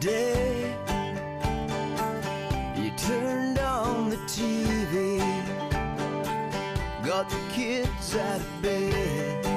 day. You turned on the TV, got the kids out of bed.